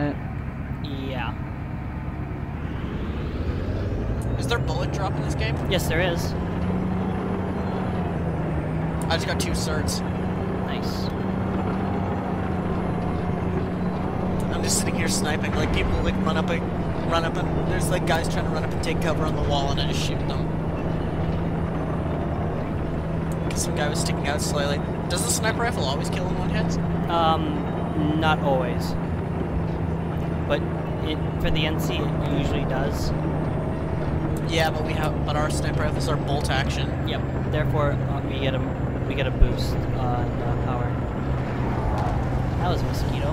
it. Yeah. Is there bullet drop in this game? Yes, there is. I just got two certs. Nice. I'm just sitting here sniping, like people like run up and run up and there's like guys trying to run up and take cover on the wall and I just shoot them. Some guy was sticking out slightly. Does the sniper rifle always kill in one hit? Um, not always. But it, for the NC, it usually does. Yeah, but we have but our sniper rifles are bolt action. Yep. Therefore, uh, we get a we get a boost on uh, power. That was a mosquito.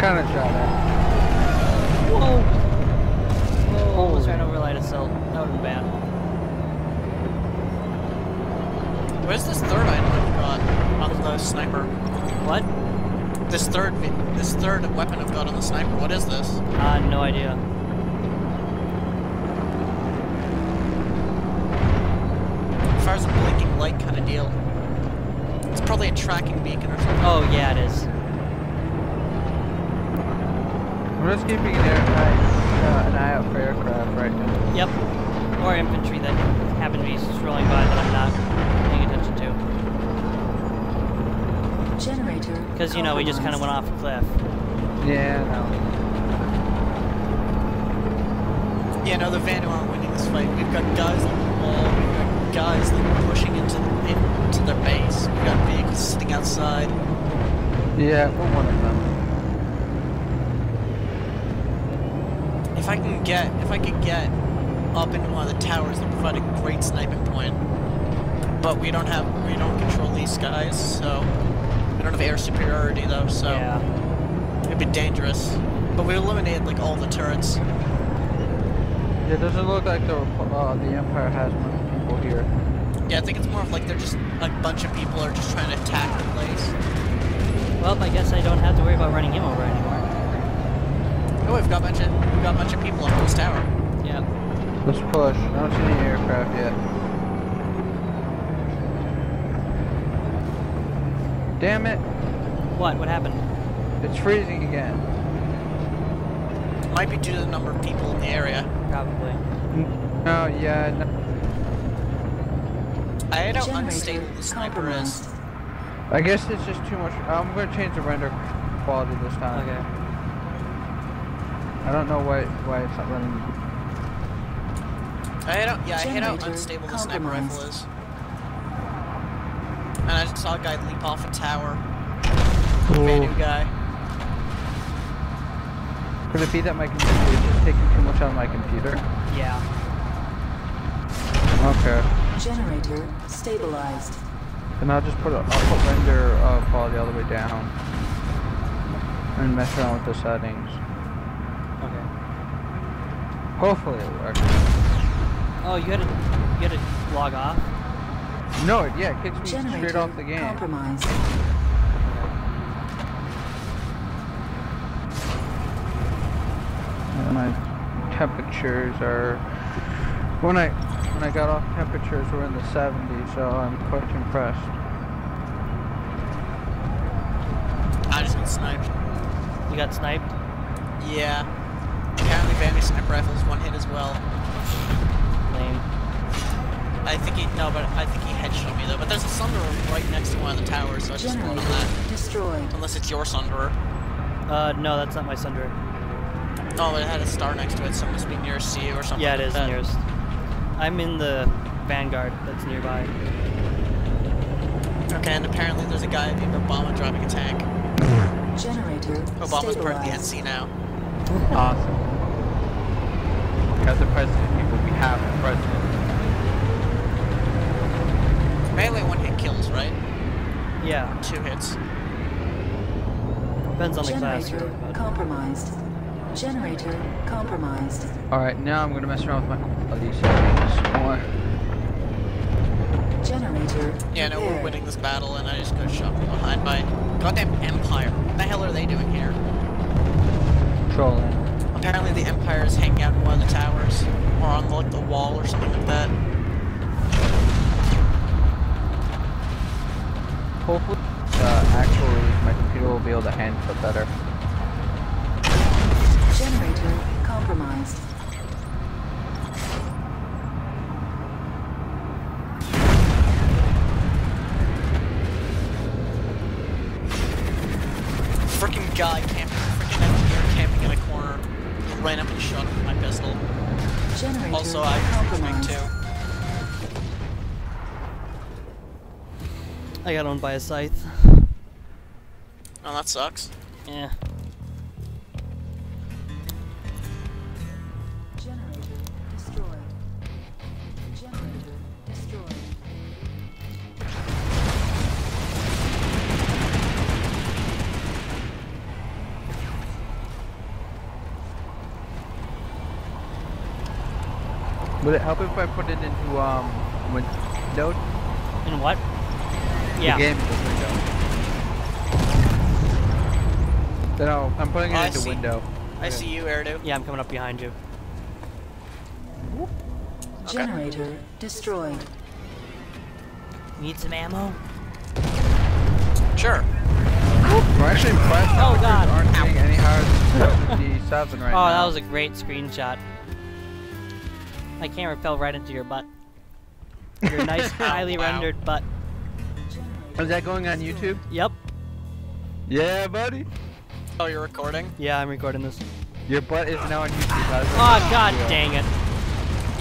Kind of shot at. Whoa! Whoa! Almost ran over light assault. That would have been bad. Where's this third item I've got on the sniper? What? This third this third weapon I've got on the sniper. What is this? Uh, no idea. Fires a blinking light kind of deal. It's probably a tracking beacon or something. Oh, yeah, it is. I'm just keeping an, air, uh, an eye out for aircraft right now. Yep. Or infantry that happen to be strolling by that I'm not Generator. Because, you know, we just kind of went off a cliff. Yeah, no. Yeah, no, the Vanu aren't winning this fight. We've got guys on the wall. We've got guys like pushing into into their base. We've got vehicles sitting outside. Yeah, we're one of them. If I can get, if I could get up into one of the towers, that provide a great sniping point. But we don't have, we don't control these guys, so we don't have air superiority though. So Yeah. it'd be dangerous. But we eliminated like all the turrets. Yeah, it doesn't look like the uh, the Empire has much people here. Yeah, I think it's more of like they're just like a bunch of people are just trying to attack the place. Well, I guess I don't have to worry about running him over anymore. Oh, we've got a bunch of we've got a bunch of people up this tower. Yeah. Let's push. I don't see any aircraft yet. Damn it! What? What happened? It's freezing again. Might be due to the number of people in the area. Probably. Oh yeah. No. I don't Generator unstable the sniper is. I guess it's just too much. I'm gonna change the render quality this time. Okay. I don't know why why it's not running. I hit out, yeah, I hit out unstable the sniper rifle is. And I just saw a guy leap off a tower. Cool. Vanu guy. Could it be that my computer is just taking too much on my computer? Yeah. Okay. Generator stabilized. Then I'll just put a, I'll put render uh, quality all the way down and mess around with the settings. Okay. Hopefully it works. Oh, you had to you had to log off. No, it, yeah, it kicks me Generator straight off the game. compromised. And my temperatures are when I when I got off temperatures were in the 70s, so I'm quite impressed. I just got sniped. You got sniped. Yeah. Apparently Vandy sniper rifle is one hit as well. Lame. I think he no, but I think he headshot me though. But there's a Sunderer right next to one of the towers, so I just went on that. destroyed. Unless it's your Sunderer. Uh, no, that's not my Sunder. Oh, it had a star next to it, so it must be near C or something. Yeah, it like is that. nearest. I'm in the Vanguard that's nearby. Okay, and apparently there's a guy named Obama driving a tank. Generator Obama's part of the. NC now. Awesome. As the president, people, we have a president. Melee one hit kills, right? Yeah, Two hits. depends on the class. Generator really, but- compromised. Generator compromised. Alright, now I'm gonna mess around with my quality settings more. Generator Yeah, no, we're winning this battle, and I just got shot from behind by goddamn Empire. What the hell are they doing here? Trolling. Apparently the Empire is hanging out in one of the towers, or on like the wall or something like that. Hopefully, uh, actually, my my computer will be able to handle it better. Generator compromised. Freaking guy camping, freaking engineer camping in a corner. He ran up and shot him with my pistol. Generator Also, I was big compromised. I got owned by a scythe. Oh, that sucks. Yeah. Generator destroyed. Generator destroyed. Would it help if I put it into um window? In what? Yeah. The game is window. Then I'll, I'm putting it oh, I into see. window. I see you, Airdoo. Yeah, I'm coming up behind you. Generator destroyed. Need some ammo? Sure. We're actually impressed Oh, God. aren't getting any higher than 57 right oh, now. that was a great screenshot. My camera fell right into your butt. Your nice, highly Wow. rendered butt. Is that going on YouTube? Yep. Yeah, buddy. Oh, you're recording? Yeah, I'm recording this. Your butt is now on YouTube. How's Oh, god feel? dang it.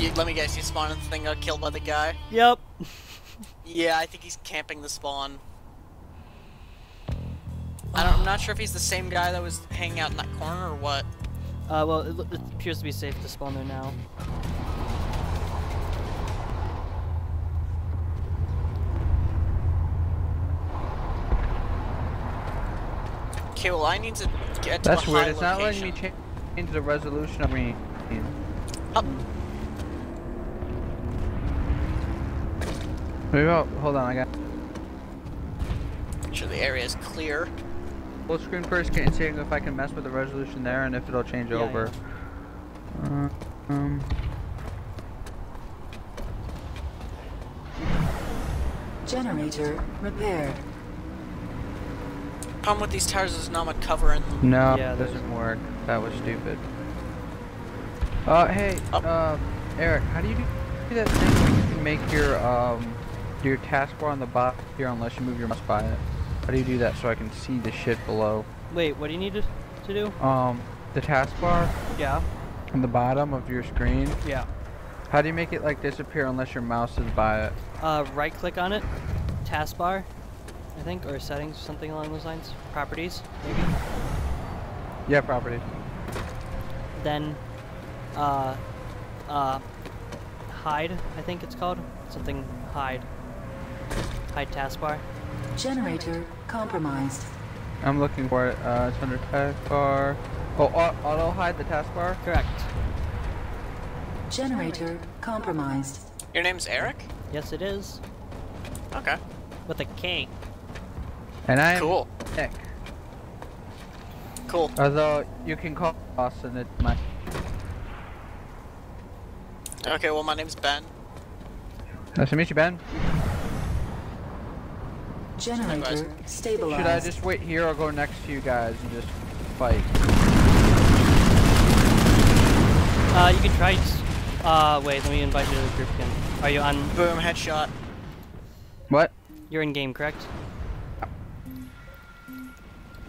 You, let me guess, you spawned in the thing, got killed by the guy? Yep. Yeah, I think he's camping the spawn. I don't, I'm not sure if he's the same guy that was hanging out in that corner or what. Uh, well, it, it appears to be safe to spawn there now. Okay, well, I need to get to That's a weird. high It's not letting me change the resolution of me. Up. Maybe I'll, hold on. I got Make sure the area is clear. full screen first. Can seeing if I can mess with the resolution there and if it'll change Yeah, over. Uh, um. Generator repaired. Problem with these tires is not much cover in them. No, Yeah, it doesn't work. That was stupid. Uh, hey, Up. uh, Eric, how do you do that thing where you can make your, um, your taskbar on the bottom here unless you move your mouse by it? How do you do that so I can see the shit below? Wait, what do you need to, to do? Um, the taskbar Yeah. on the bottom of your screen, Yeah. how do you make it, like, disappear unless your mouse is by it? Uh, right click on it, taskbar, I think, or settings, something along those lines. Properties, maybe. Yeah, properties. Then, uh, uh, hide, I think it's called. Something hide. Hide taskbar. Generator compromised. I'm looking for it. Uh, it's under taskbar. Oh, auto hide the taskbar? Correct. Generator compromised. Your name's Eric? Yes, it is. Okay. With a K. And I'm Cool. Nick. Cool. Although you can call us and it might. Okay, well, my name's Ben. Nice to meet you, Ben. Generator stabilized. Should I just wait here or go next to you guys and just fight? Uh, you can try. s- Uh, wait, let me invite you to the group again. Are you on? Boom, headshot. What? You're in game, correct?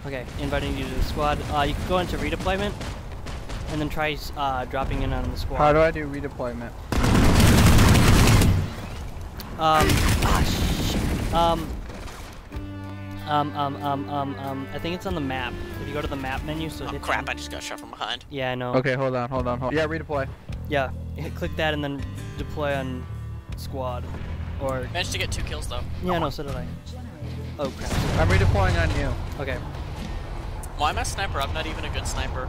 Okay, inviting you to the squad. Uh, you can go into redeployment, and then try uh, dropping in on the squad. How do I do redeployment? Um, ah. Um, um, um, um, um, um, I think it's on the map. If you go to the map menu, so Oh, hit crap, down- I just got shot from behind. Yeah, I know. Okay, hold on, hold on, hold Yeah, redeploy. Yeah, hit, click that and then deploy on squad. Or, Managed to get two kills, though. yeah, no, so did I. Generator Oh, crap. I'm redeploying on you. Okay. Why am I a sniper? I'm not even a good sniper.